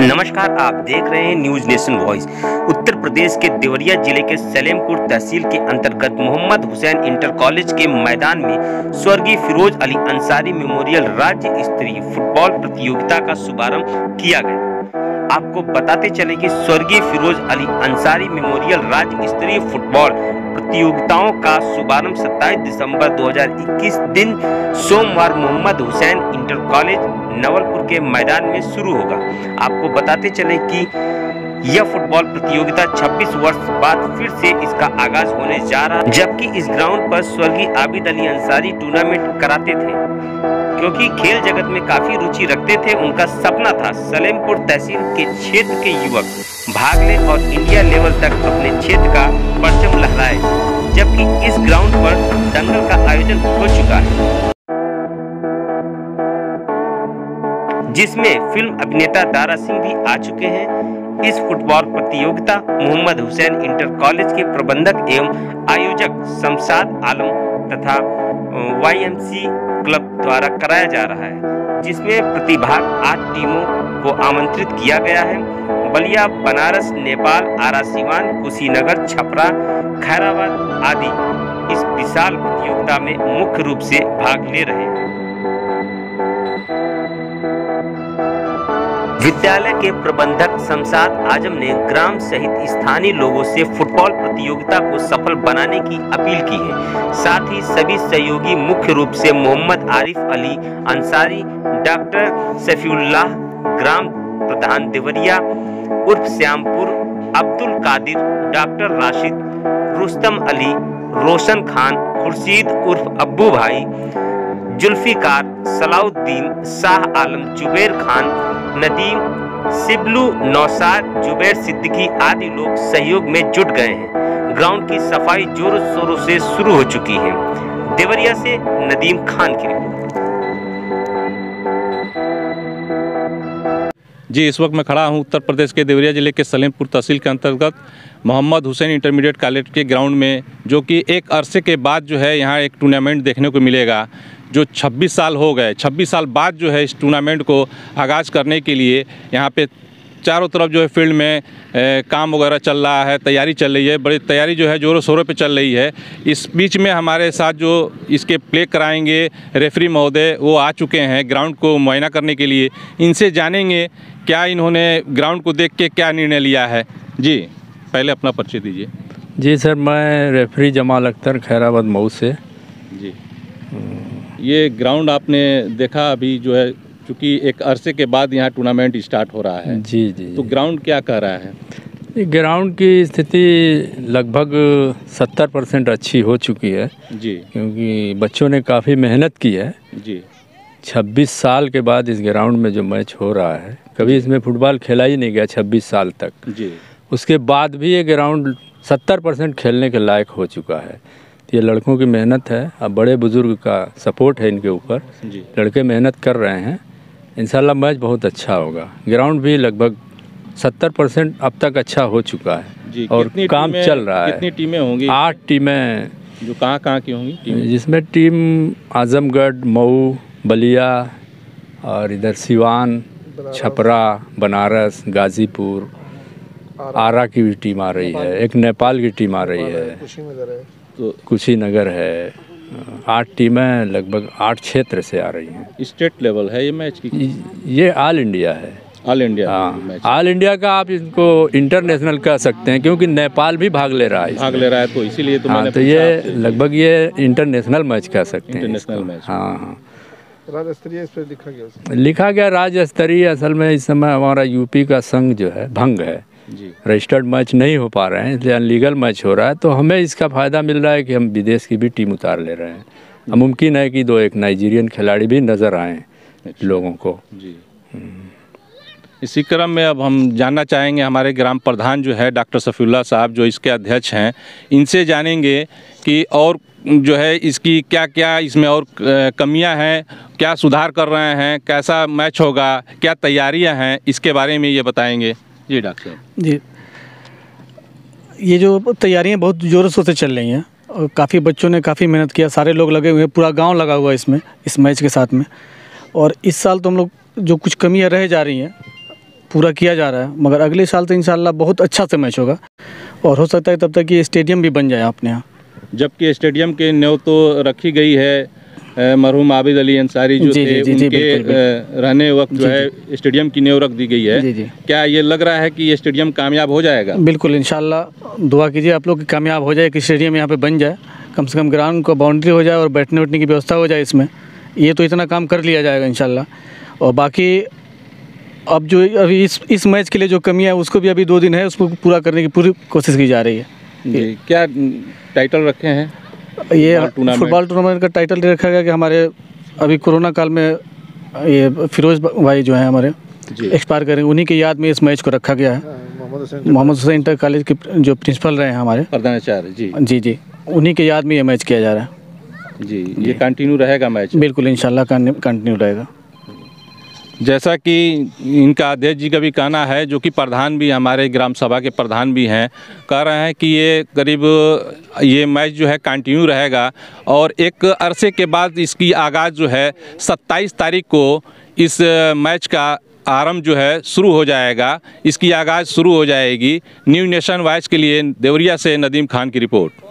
नमस्कार, आप देख रहे हैं news nation voice. Uttar Pradesh के देवरिया ज़िले के सलेमपुर तहसील के अंतर्गत मोहम्मद हुसैन इंटर कॉलेज के मैदान में स्वर्गीय फिरोज अली अंसारी मेमोरियल राज्य स्तरीय फुटबॉल प्रतियोगिता का शुभारंभ किया गया। आपको बताते चले कि स्वर्गीय फिरोज अली अंसारी मेमोरियल राज्य स्तरीय फुटबॉल प्रतियोगिताओं का शुभारंभ 27 दिसंबर 2021 दिन सोमवार मोहम्मद हुसैन इंटर कॉलेज नवलपुर के मैदान में शुरू होगा। आपको बताते चले कि यह फुटबॉल प्रतियोगिता 26 वर्ष बाद फिर से इसका आगाज़ होने जा रहा जबकि इस ग्राउंड पर स्वर्गीय आबिद अली अंसारी टूर्नामेंट कराते थे। क्योंकि खेल जगत में काफ़ी रुचि रखते थे, उनका सपना था सलेमपुर तहसील के क्षेत्र के युवक भाग ले और इंडिया लेवल तक अपने क्षेत्र का परचम लहराए, जबकि इस ग्राउंड पर दंगल का आयोजन हो चुका है। जिसमें फ़िल्म अभिनेता दारा सिंह भी आ चुके हैं। इस फुटबॉल प्रतियोगिता मोहम्मद हुसैन इंटर कॉलेज के प्रबंधक एवं आयोजक शमशाद आलम तथा वाईएमसी क्लब द्वारा कराया जा रहा है, जिसमें प्रतिभाग आठ टीमों को आमंत्रित किया गया है। बलिया, बनारस, नेपाल, आरा सिवान, कुशीनगर, छपरा, खैराबाद आदि इस विशाल प्रतियोगिता में मुख्य रूप से भाग ले रहे हैं। विद्यालय के प्रबंधक शमशाद आज़म ने ग्राम सहित स्थानीय लोगों से फुटबॉल प्रतियोगिता को सफल बनाने की अपील की है। साथ ही सभी सहयोगी मुख्य रूप से मोहम्मद आरिफ अली अंसारी, डॉक्टर सफीउल्लाह, ग्राम प्रधान देवरिया, उर्फ़ श्यामपुर, अब्दुल कादिर, डॉक्टर राशिद, रुस्तम अली, रोशन खान, खुर्शीद उर्फ़ अब्बू भाई जुल्फिकार सलाउद्दीन शाह आलम जुबेर खान, नदीम, सिबलू, नौसार, जुबैर सिद्दीकी आदि लोग सहयोग में जुट गए हैं। ग्राउंड की सफ़ाई जोरों शोरों से शुरू हो चुकी है। देवरिया से नदीम खान की जी, इस वक्त मैं खड़ा हूँ उत्तर प्रदेश के देवरिया ज़िले के सलेमपुर तहसील के अंतर्गत मोहम्मद हुसैन इंटरमीडिएट कॉलेज के ग्राउंड में, जो कि एक अरसे के बाद जो है यहाँ एक टूर्नामेंट देखने को मिलेगा। जो 26 साल हो गए 26 साल बाद जो है इस टूर्नामेंट को आगाज़ करने के लिए यहाँ पे चारों तरफ़ जो है फ़ील्ड में ए, काम वगैरह चल रहा है तैयारी चल रही है बड़ी तैयारी जो है ज़ोरों शोरों पे चल रही है। इस बीच में हमारे साथ जो इसके प्ले कराएँगे रेफरी महोदय वो आ चुके हैं ग्राउंड को मुआयना करने के लिए। इनसे जानेंगे क्या इन्होंने ग्राउंड को देख के क्या निर्णय लिया है। जी पहले अपना परिचय दीजिए। जी सर मैं रेफरी जमाल अख्तर खैराबाद मऊ से। जी। ये ग्राउंड आपने देखा अभी जो है चूँकि एक अरसे के बाद यहाँ टूर्नामेंट स्टार्ट हो रहा है। जी जी तो ग्राउंड क्या कह रहा है? ग्राउंड की स्थिति लगभग सत्तर परसेंट अच्छी हो चुकी है। जी। क्योंकि बच्चों ने काफ़ी मेहनत की है। जी। 26 साल के बाद इस ग्राउंड में जो मैच हो रहा है कभी इसमें फुटबॉल खेला ही नहीं गया 26 साल तक। जी। उसके बाद भी ये ग्राउंड 70 परसेंट खेलने के लायक हो चुका है। ये लड़कों की मेहनत है अब बड़े बुज़ुर्ग का सपोर्ट है इनके ऊपर। लड़के मेहनत कर रहे हैं। इंशाल्लाह मैच बहुत अच्छा होगा। ग्राउंड भी लगभग 70 परसेंट अब तक अच्छा हो चुका है। जी और काम चल रहा है। कितनी टीमें होंगी? आठ टीमें। जो कहाँ कहाँ की होंगी जिसमें टीम आजमगढ़ मऊ बलिया और इधर सिवान छपरा बनारस गाज़ीपुर आरा। की भी टीम आ रही है। एक नेपाल की टीम आ रही है। कुशीनगर है। आठ टीमें लगभग आठ क्षेत्र से आ रही हैं। स्टेट लेवल है ये मैच की? ये- ऑल इंडिया है। ऑल इंडिया हाँ। ऑल इंडिया का आप इनको इंटरनेशनल कह सकते हैं क्योंकि नेपाल भी भाग ले रहा है भाग ले रहा है तो इसीलिए तो हाँ तो ये लगभग ये इंटरनेशनल मैच कह सकते हैं इंटरनेशनल मैच। हाँ हाँ। राज्य स्तरीय इस पर लिखा गया लिखा गया राज्य स्तरीय असल में इस समय हमारा यूपी का संघ जो है भंग है। रजिस्टर्ड मैच नहीं हो पा रहे हैं इसलिए अनलीगल मैच हो रहा है तो हमें इसका फ़ायदा मिल रहा है कि हम विदेश की भी टीम उतार ले रहे हैं। मुमकिन है कि दो एक नाइजीरियन खिलाड़ी भी नज़र आए लोगों को। जी। इसी क्रम में अब हम जानना चाहेंगे हमारे ग्राम प्रधान जो है डॉक्टर सफ़ीउल्ला साहब जो इसके अध्यक्ष हैं इनसे जानेंगे कि और जो है इसकी क्या क्या इसमें और कमियाँ हैं क्या सुधार कर रहे हैं कैसा मैच होगा क्या तैयारियाँ हैं इसके बारे में ये बताएँगे। जी डॉक्टर साहब जी। ये जो तैयारियाँ बहुत ज़ोर शोर से चल रही हैं और काफ़ी बच्चों ने काफ़ी मेहनत किया सारे लोग लगे हुए हैं पूरा गाँव लगा हुआ है इसमें इस मैच के साथ में। और इस साल तो हम लोग जो कुछ कमियाँ रह जा रही हैं पूरा किया जा रहा है मगर अगले साल तो इंशाल्लाह बहुत अच्छा से मैच होगा। और हो सकता है तब तक ये स्टेडियम भी बन जाए अपने यहाँ। जबकि स्टेडियम के न्यू तो रखी गई है मरहूम आबिद अली अंसारी जो जी, थे जी, उनके बिल्कुल, रहने वक्त जो है स्टेडियम की न्यू रख दी गई है। जी, जी। क्या ये लग रहा है कि ये स्टेडियम कामयाब हो जाएगा? बिल्कुल इंशाल्लाह। दुआ कीजिए आप लोग कि कामयाब हो जाए कि स्टेडियम यहाँ पे बन जाए। कम से कम ग्राउंड को बाउंड्री हो जाए और बैठने उठने की व्यवस्था हो जाए इसमें। ये तो इतना काम कर लिया जाएगा इंशाल्लाह। और बाकी अब जो अभी इस इस मैच के लिए जो कमियाँ है उसको भी अभी दो दिन है उसको पूरा करने की पूरी कोशिश की जा रही है। जी क्या टाइटल रखे हैं? ये फुटबॉल टूर्नामेंट। का टाइटल रखा गया कि हमारे अभी कोरोना काल में ये फिरोज भाई जो है हमारे एक्सपायर करें उन्हीं की याद में इस मैच को रखा गया है। मोहम्मद हुसैन इंटर कॉलेज के जो प्रिंसिपल रहे हैं हमारे। प्रधानाचार्य जी। जी जी। उन्हीं के याद में ये मैच किया जा रहा है। जी ये कंटिन्यू रहेगा मैच बिल्कुल इंशाल्लाह कंटिन्यू रहेगा। जैसा कि इनका अध्यक्ष जी का भी कहना है, जो कि प्रधान भी हमारे ग्राम सभा के प्रधान भी हैं, कह रहे हैं कि ये करीब, ये मैच जो है कंटिन्यू रहेगा और एक अरसे के बाद इसकी आगाज़ जो है 27 तारीख को इस मैच का आरंभ जो है शुरू हो जाएगा। इसकी आगाज़ शुरू हो जाएगी न्यू नेशन वाइज के लिए। देवरिया से नदीम खान की रिपोर्ट।